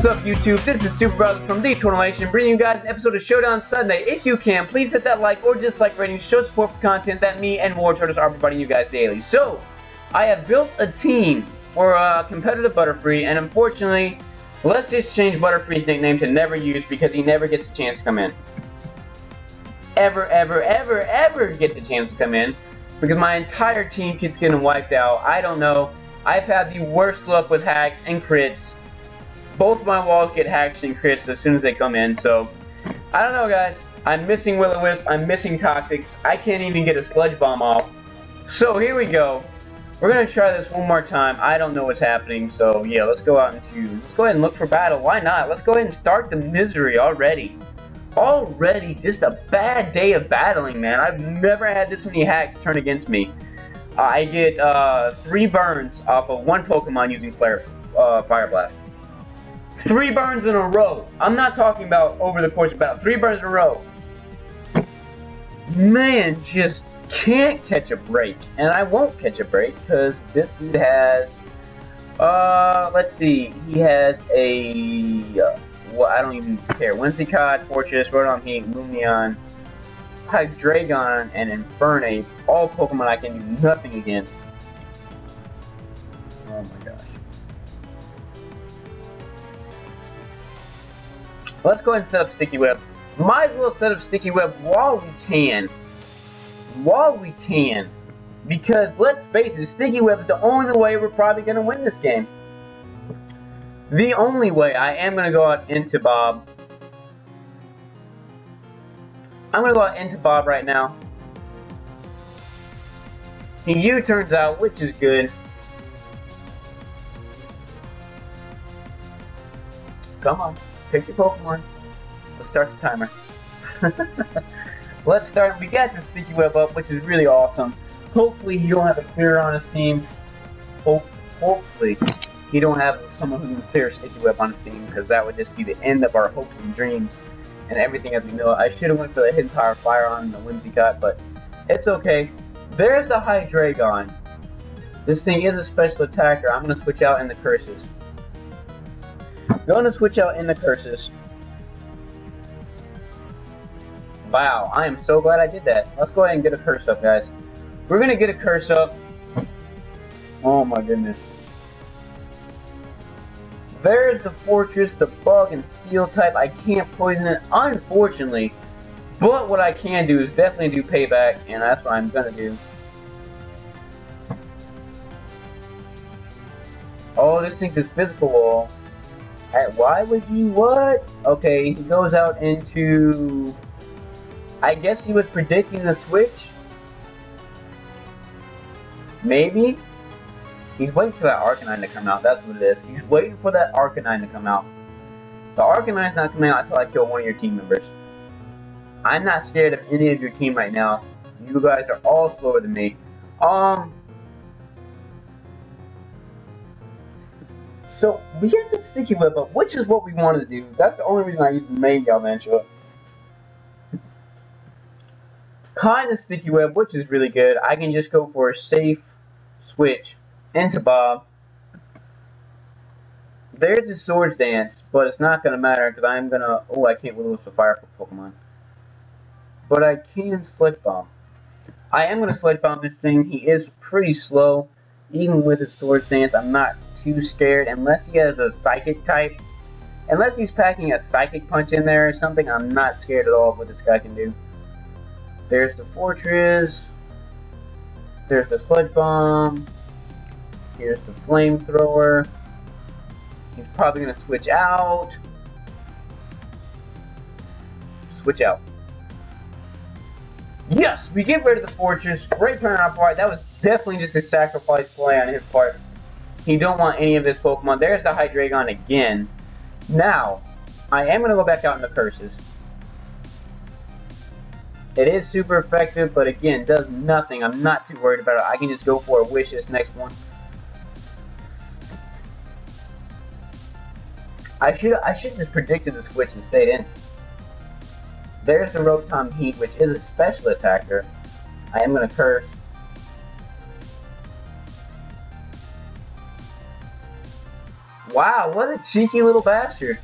What's up YouTube, this is Superbowser from The Tortle Nation bringing you guys an episode of Showdown Sunday. If you can, please hit that like or dislike rating, show support for content that me and War Turtles are providing you guys daily. So, I have built a team for uh, competitive Butterfree, and unfortunately, let's just change Butterfree's nickname to Never Use because he never gets a chance to come in. Ever, ever, ever, ever gets a chance to come in because my entire team keeps getting wiped out. I don't know. I've had the worst luck with hacks and crits both my walls get hacked and crits as soon as they come in, so I don't know guys. I'm missing Will-O-Wisp, I'm missing Toxics, I can't even get a Sludge Bomb off. So here we go. We're gonna try this one more time. I don't know what's happening, so yeah, let's go out into let's go ahead and look for battle. Why not? Let's go ahead and start the misery already. Already just a bad day of battling, man. I've never had this many hacks turn against me. Uh, I get uh, three burns off of one Pokemon using Flare, uh, Fire Blast. Three burns in a row. I'm not talking about over the course of battle. Three burns in a row. Man just can't catch a break. And I won't catch a break because this dude has, uh, let's see. He has a, uh, well, I don't even care. Whimsicott, Forretress, Rotom Heat, Lumineon, Hydreigon, and Infernape. All Pokemon I can do nothing against. Oh my gosh. Let's go ahead and set up Sticky Web. Might as well set up Sticky Web while we can. While we can. Because, let's face it, Sticky Web is the only way we're probably going to win this game. The only way I am going to go out into Bob. I'm going to go out into Bob right now. He U-turns out, which is good. Come on. Pick your Pokemon. Let's start the timer. Let's start. We got the Sticky Web up, which is really awesome. Hopefully he don't have a clear on his team. Hope, hopefully he don't have someone who can clear Sticky Web on his team, because that would just be the end of our hopes and dreams and everything as we know. I should have went for the Hidden Power Fire on the Whimsicott, but it's okay. There's the Hydreigon. This thing is a special attacker. I'm going to switch out in the curses. Going to switch out in the curses. Wow, I am so glad I did that. Let's go ahead and get a curse up, guys. We're to get a curse up. Oh my goodness. There's the Forretress, the bug and steel type. I can't poison it, unfortunately. But what I can do is definitely do payback, and that's what I'm to do. Oh, this thing's his physical wall. Why would you what? Okay, he goes out into... I guess he was predicting the switch? Maybe? He's waiting for that Arcanine to come out, that's what it is. He's waiting for that Arcanine to come out. The Arcanine's not coming out until I kill one of your team members. I'm not scared of any of your team right now. You guys are all slower than me. Um, So we get the sticky web up, which is what we wanted to do. That's the only reason I even made Galvantula. Kind of sticky web, which is really good. I can just go for a safe switch into Bob. There's a Swords Dance, but it's not going to matter because I'm going to... Oh, I can't lose the Fire for Pokemon. But I can Sludge Bomb. I am going to Sludge Bomb this thing. He is pretty slow. Even with his Swords Dance, I'm not too scared unless he has a psychic type. Unless he's packing a psychic punch in there or something, I'm not scared at all of what this guy can do. There's the Forretress. There's the sludge bomb. Here's the flamethrower. He's probably gonna switch out. Switch out. Yes, we get rid of the Forretress. Great plan on our part. That was definitely just a sacrifice play on his part. He don't want any of his Pokemon. There's the Hydreigon again. Now, I am going to go back out in the Curses. It is super effective, but again, does nothing. I'm not too worried about it. I can just go for a Wish this next one. I should I should just predicted the switch and stayed in. There's the Rotom Heat, which is a special attacker. I am to curse. Wow, what a cheeky little bastard.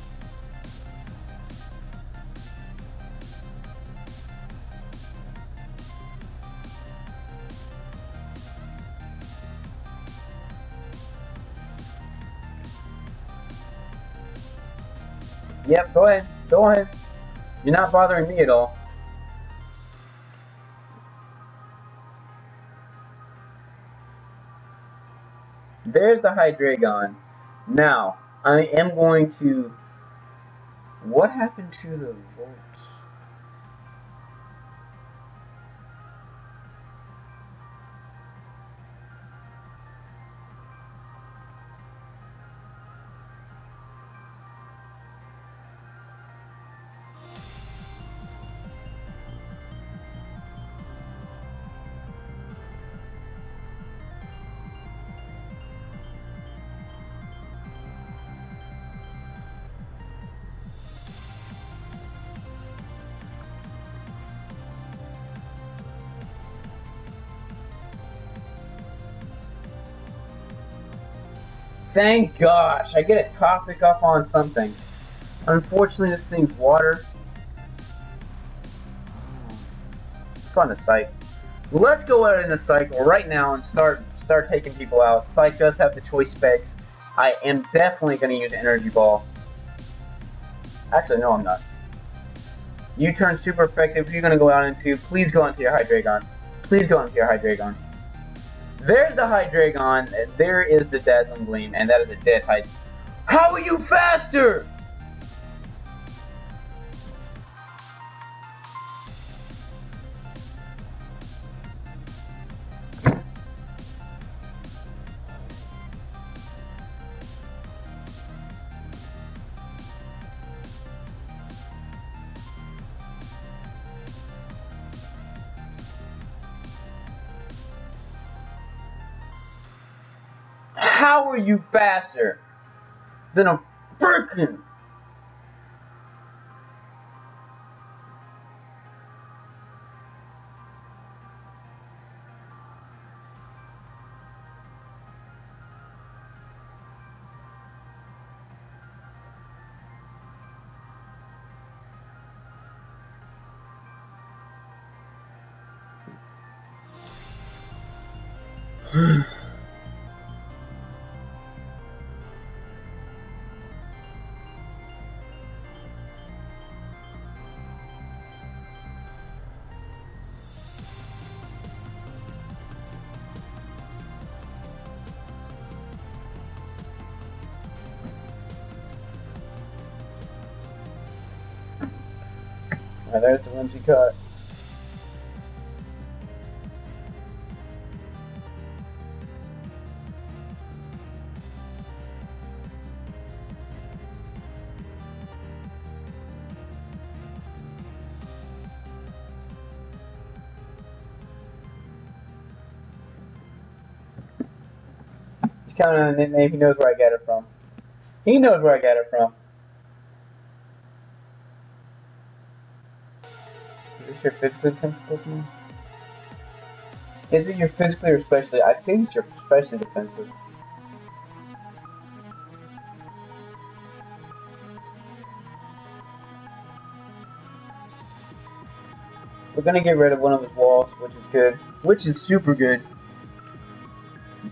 Yep, go ahead. Go ahead. You're not bothering me at all. There's the Hydreigon. Now, I am going to... What happened to the Thank gosh, I get a topic up on something. Unfortunately, this thing's water. On the site. Let's go out in the cycle right now and start start taking people out. Site does have the choice specs. I am definitely going to use Energy Ball. Actually, no, I'm not. U-turn super effective. If you're going to go out into, please go into your Hydreigon. Please go into your Hydreigon. There's the Hydreigon, there is the Dazzling Gleam, and that is a dead Hyd. How are you faster? You faster than a freaking And there's the Whimsicott. He's counting on a nickname, he knows where I got it from. He knows where I got it from. Your physically defensive Pokemon? Is it your physically or especially? I think it's your specially defensive. We're gonna get rid of one of his walls, which is good. Which is super good.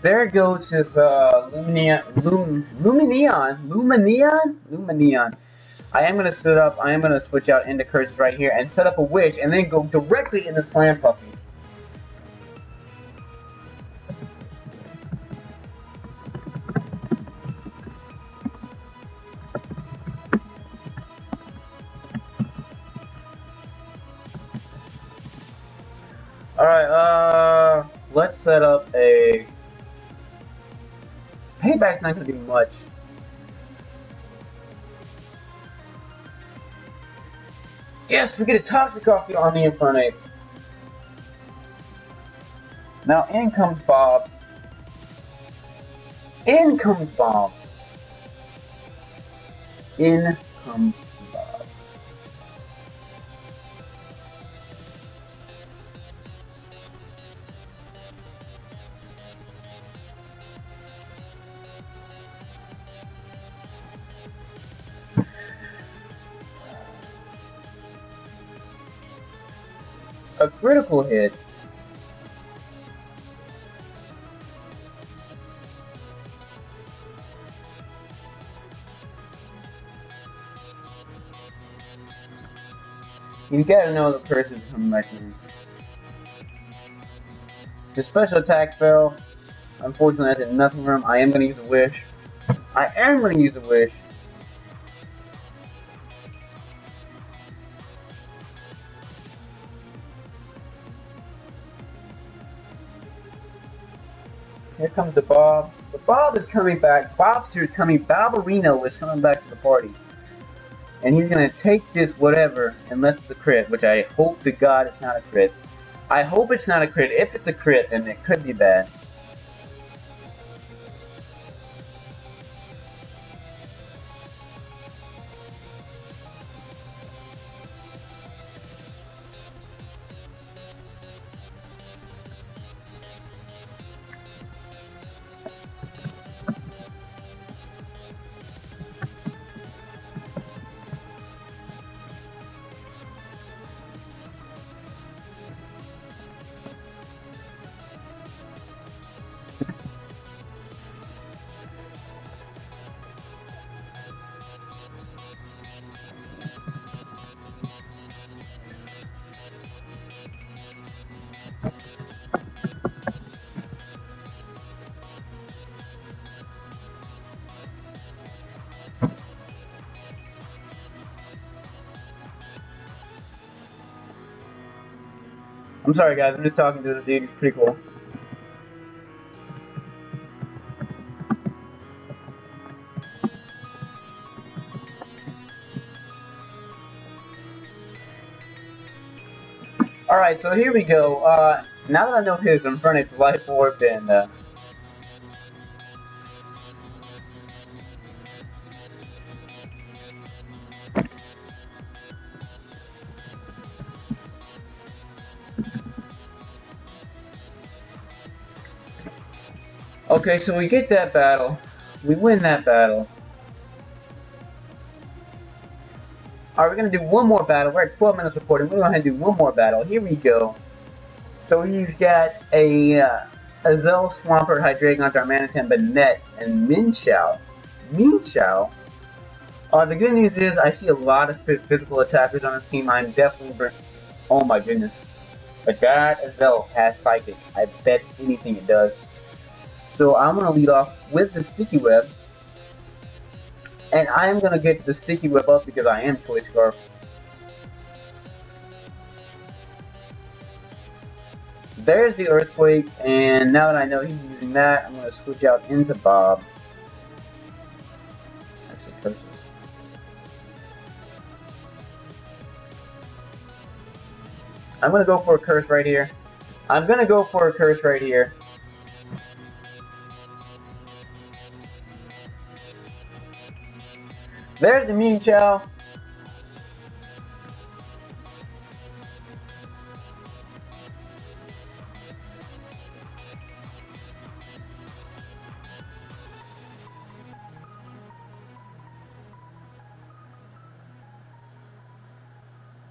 There goes his uh, Lumineon, Lum, Lumineon, Lumineon, Lumineon. I am going to set up, I am going to switch out into curses right here and set up a wish and then go directly into Slam Puppy. Alright, uh, let's set up a... Payback's not going to do much. Yes, we get a toxic coffee on the Infernape. Now in comes Bob. In comes Bob. In comes a critical hit. You gotta know the person's coming back in. The special attack fell. Unfortunately, I did nothing for him. I am gonna use a wish. I am gonna use a wish. Comes the Bob. The Bob is coming back. Bobster is coming. Ballerino is coming back to the party. And he's going to take this whatever, unless it's a crit, which I hope to God it's not a crit. I hope it's not a crit. If it's a crit, then it could be bad. I'm sorry guys, I'm just talking to the dude, he's pretty cool. Alright, so here we go. Uh, now that I know his Infernape Life Orb and uh, Okay, so we get that battle. We win that battle. Alright, we're going to do one more battle. We're at 12 minutes recording. We're going to do one more battle. Here we go. So he's got a uh, Azelf, Swampert, Hydreigon, Darmanitan, Banette, and Mienshao. Mienshao? Uh, the good news is I see a lot of physical attackers on this team. I'm definitely... Oh my goodness. But that Azelf has Psychic. I bet anything it does. So I'm going to lead off with the sticky web. And I'm going to get the sticky web up because I am Choice Scarf. There's the Earthquake, and now that I know he's using that, I'm going to switch out into Bob. I'm going to go for a curse right here. I'm going to go for a curse right here. There's the Mienshao.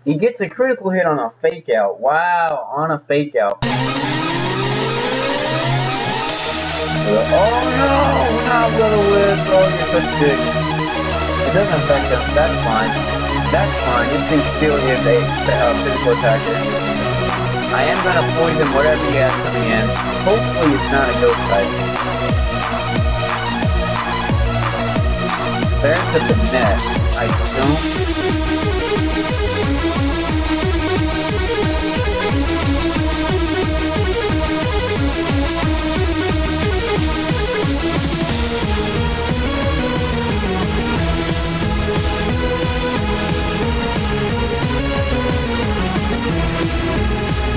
He gets a critical hit on a fake out. Wow, on a fake out. Oh no, not gonna win. Oh, you're. It doesn't affect us, That's fine. That's fine. This thing still is a uh, physical attacker. I am to poison whatever he has coming in. Hopefully it's not a ghost type. There's the net. I don't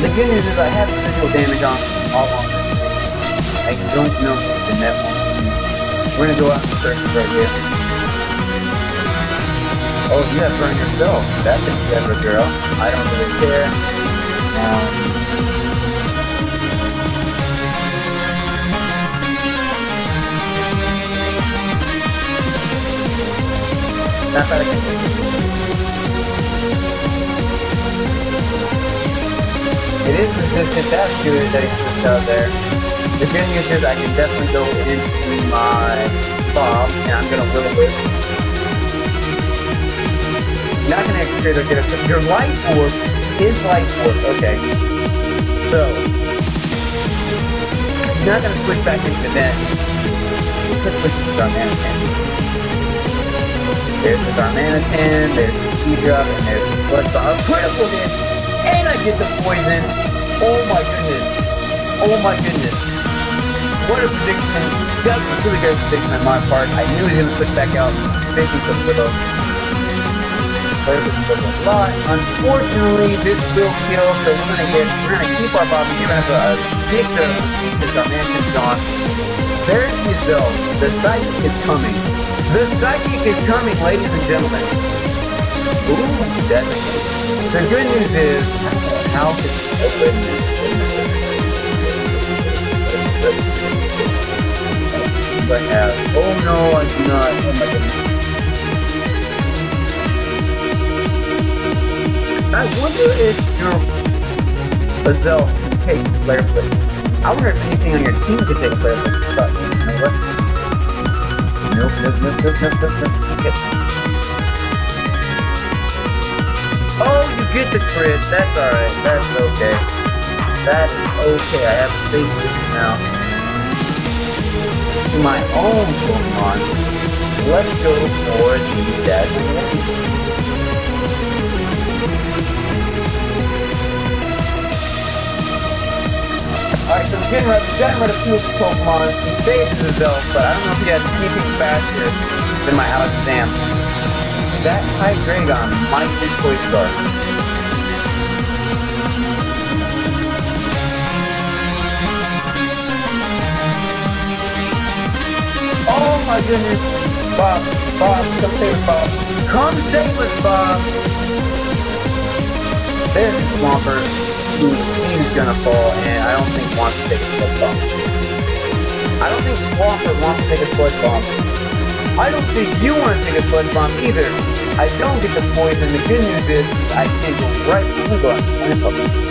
The good news is I have physical damage on all on I don't know the net wants We're gonna go out and search right here. Oh, you have burn yourself. That's a clever girl. I don't really care. Um, not that I can resistant, that's good that he switched out there. The good news is I can definitely go into my bomb, and I'm gonna will it. Not gonna execute or get it. Your Life Orb is Life Orb, okay. So I'm not gonna switch back into that. Let's switch to 10. There's the Darmanitan, there's the Seadrop, and there's the Bloodbomb. Critical hit! And I get the poison! Oh my goodness! Oh my goodness! What a prediction. That was a really great prediction on my part. I knew he was going to switch back out. Basically, some little. Played with a lot. Unfortunately, this will kill, so we're gonna get we're gonna keep our Bobby. We're gonna have a big because our mansion's gone. There's the Azelf. The psychic is coming. The psychic is coming, ladies and gentlemen. Ooh, that's the good news is how can open I have. Uh, oh no, I do not. Oh. I wonder if your Azelf can take Flare Blitz. I wonder if anything on your team can take Flare Blitz. But, what? Nope, nope, nope, nope, nope, nope, nope. Okay. Oh, you get the crit. That's alright. That's okay. That is okay. I have faith in now my own Pokemon, let's go for the Dazzling Alright, so getting rid, getting rid of two Pokemon. He saves himself, but I don't know if he has anything faster than my Alakazam. That Hydreigon might be Toy Star. Oh my goodness. Bob, Bob, come save Bob. Come save us, Bob. There's Swampert. He's gonna fall, and I don't think wants to take a sludge bomb. I don't think Swampert wants to take a sludge bomb. I don't think you want to take a sludge bomb either. I don't get the poison. The good news is I can go right. Out.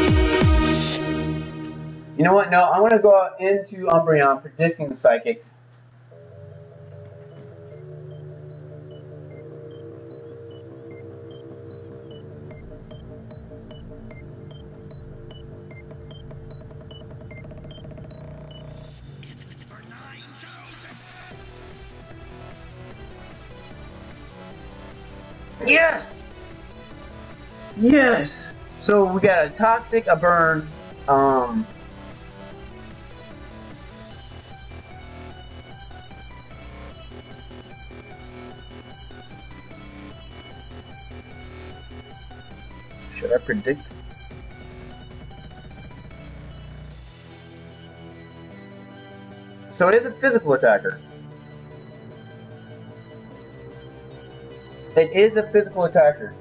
You know what? No, I'm gonna go out into Umbreon, predicting the psychic. Yes! Yes! So we got a toxic, a burn, um... Should I predict? So it is a physical attacker. It is a physical attacker.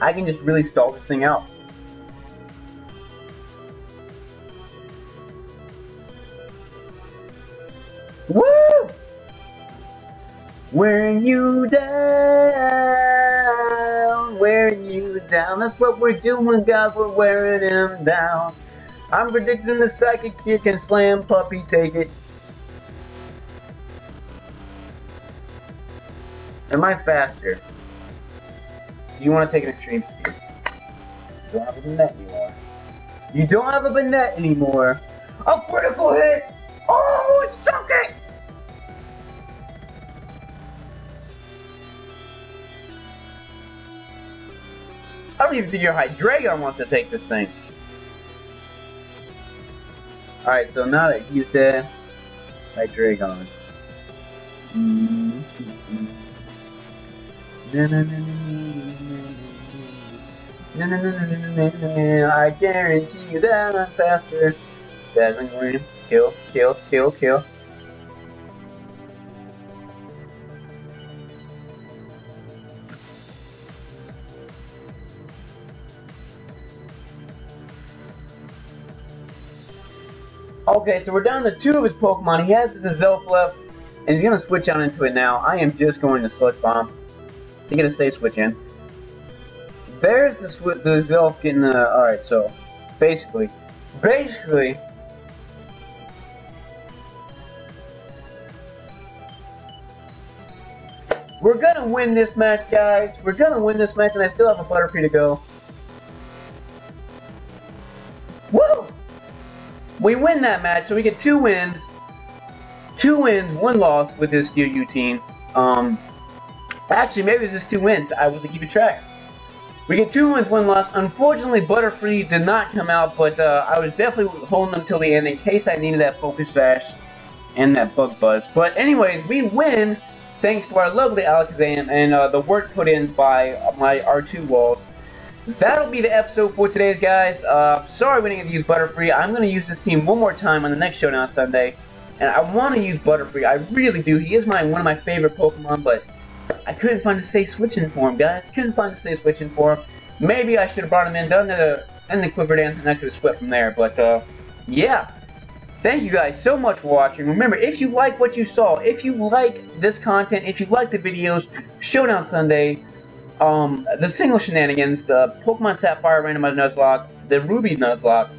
I can just really stall this thing out. Woo! Wearing you down, wearing you down. That's what we're doing, guys. We're wearing him down. I'm predicting the psychic kick and slam puppy take it. Am I faster? You want to take an extreme speed? You don't have a Banette anymore. You don't have a anymore. A critical hit! Oh, suck it! I don't even think your Hydreigon wants to take this thing. Alright, so now that he's dead, I Dragon. I guarantee you that I'm faster. Dazzling Gleam. Kill, kill, kill, kill. Okay, so we're down to two of his Pokemon. He has his Azelf and he's going to switch on into it now. I am just going to Sludge Bomb. to get a safe switch in. There's the the Zelf getting the. Alright, so basically, basically, we're gonna win this match, guys. We're gonna win this match, and I still have a Butterfree to go. Woo! We win that match, so we get two wins. Two wins, one loss with this UU team. Um, actually, maybe it's just two wins. I wasn't keeping track. We get two wins, one loss. Unfortunately, Butterfree did not come out, but uh, I was definitely holding them till the end in case I needed that Focus Sash and that Bug Buzz. But anyways, we win thanks to our lovely Alakazam and uh, the work put in by my R2 walls. That'll be the episode for today, guys. Uh, sorry we didn't get to use Butterfree. I'm going to use this team one more time on the next Showdown Sunday. And I want to use Butterfree. I really do. He is my one of my favorite Pokemon, but I couldn't find a safe switching for him, guys. Couldn't find a safe switching for him. Maybe I should have brought him in, done the, and the Quiver Dance, and I could have split from there. But, uh, yeah. Thank you guys so much for watching. Remember, if you like what you saw, if you like this content, if you like the videos, Showdown Sunday, um, the single shenanigans, the Pokemon Sapphire randomized Nuzlocke, the Ruby Nuzlocke,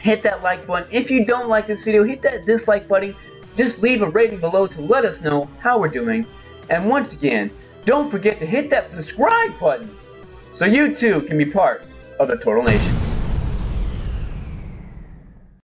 hit that like button. If you don't like this video, hit that dislike button. Just leave a rating below to let us know how we're doing. And once again, don't forget to hit that subscribe button so you too can be part of the Tortle Nation.